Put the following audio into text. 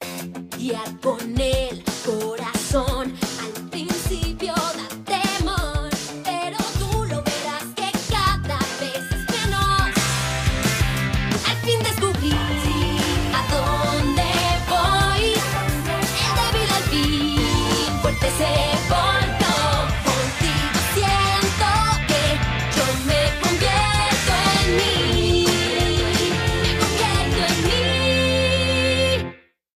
Guiar con el corazón al principio da temor, pero tú lo verás que cada vez es menor. Al fin descubrí a dónde voy, el débil al fin fuerte será.